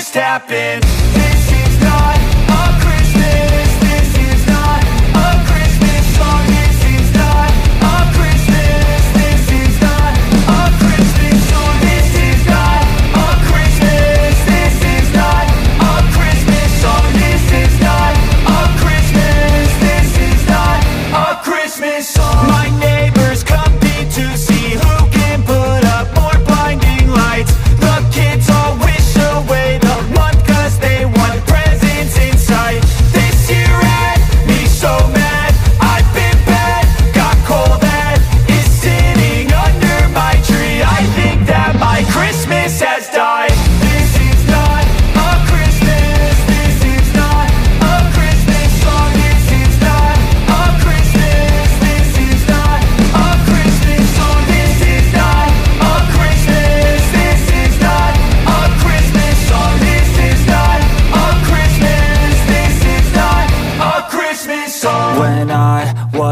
just happened